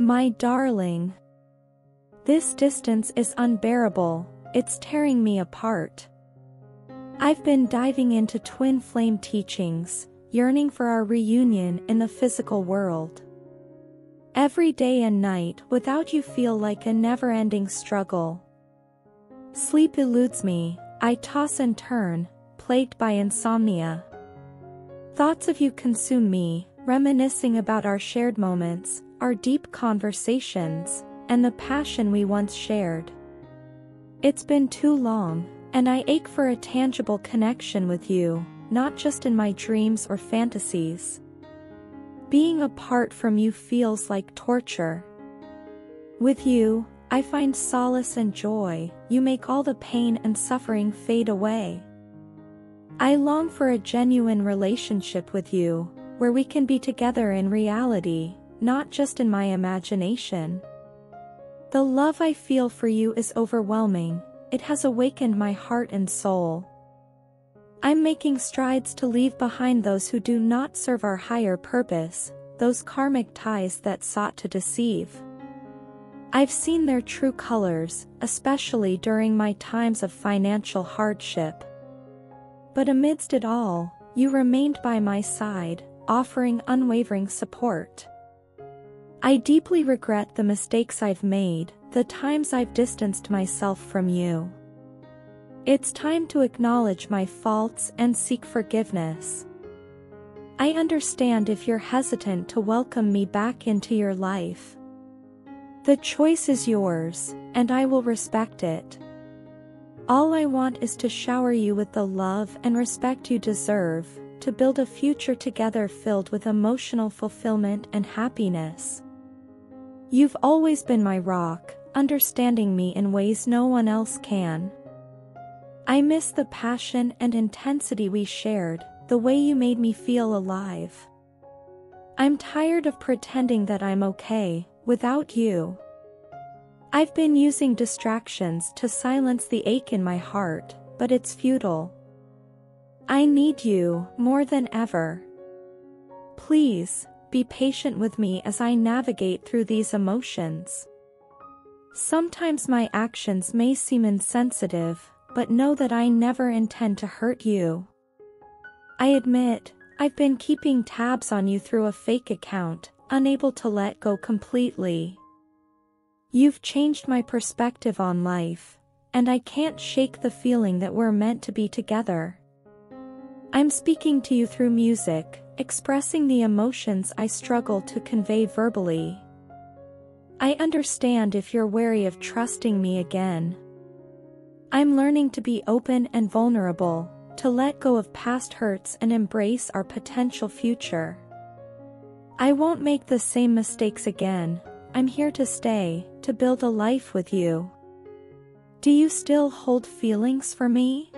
My darling. This distance is unbearable, it's tearing me apart. I've been diving into twin flame teachings, yearning for our reunion in the physical world. Every day and night without you feel like a never-ending struggle. Sleep eludes me, I toss and turn, plagued by insomnia. Thoughts of you consume me, reminiscing about our shared moments, our deep conversations, and the passion we once shared. It's been too long, and I ache for a tangible connection with you, not just in my dreams or fantasies. Being apart from you feels like torture. With you, I find solace and joy, you make all the pain and suffering fade away. I long for a genuine relationship with you, where we can be together in reality, not just in my imagination. The love I feel for you is overwhelming, it has awakened my heart and soul. I'm making strides to leave behind those who do not serve our higher purpose, those karmic ties that sought to deceive. I've seen their true colors, especially during my times of financial hardship. But amidst it all, you remained by my side, offering unwavering support. I deeply regret the mistakes I've made, the times I've distanced myself from you. It's time to acknowledge my faults and seek forgiveness. I understand if you're hesitant to welcome me back into your life. The choice is yours, and I will respect it. All I want is to shower you with the love and respect you deserve, to build a future together filled with emotional fulfillment and happiness. You've always been my rock, understanding me in ways no one else can. I miss the passion and intensity we shared, the way you made me feel alive. I'm tired of pretending that I'm okay, without you. I've been using distractions to silence the ache in my heart, but it's futile. I need you, more than ever. Please, be patient with me as I navigate through these emotions. Sometimes my actions may seem insensitive, but know that I never intend to hurt you. I admit, I've been keeping tabs on you through a fake account, unable to let go completely. You've changed my perspective on life, and I can't shake the feeling that we're meant to be together. I'm speaking to you through music, expressing the emotions I struggle to convey verbally. I understand if you're wary of trusting me again. I'm learning to be open and vulnerable, to let go of past hurts and embrace our potential future. I won't make the same mistakes again, I'm here to stay, to build a life with you. Do you still hold feelings for me?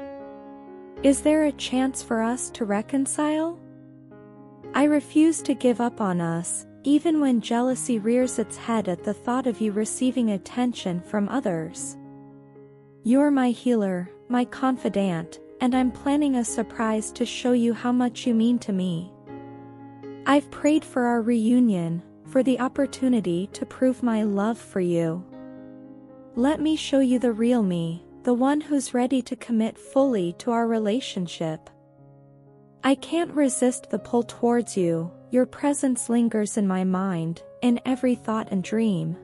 Is there a chance for us to reconcile? I refuse to give up on us, even when jealousy rears its head at the thought of you receiving attention from others. You're my healer, my confidant, and I'm planning a surprise to show you how much you mean to me. I've prayed for our reunion, for the opportunity to prove my love for you. Let me show you the real me, the one who's ready to commit fully to our relationship. I can't resist the pull towards you, your presence lingers in my mind, in every thought and dream.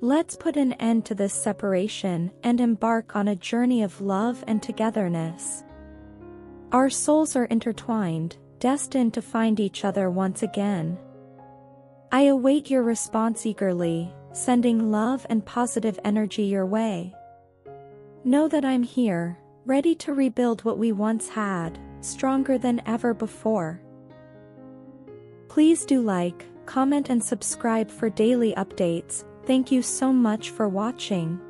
Let's put an end to this separation and embark on a journey of love and togetherness. Our souls are intertwined, destined to find each other once again. I await your response eagerly, sending love and positive energy your way. Know that I'm here, ready to rebuild what we once had, stronger than ever before. Please do like, comment and subscribe for daily updates, thank you so much for watching.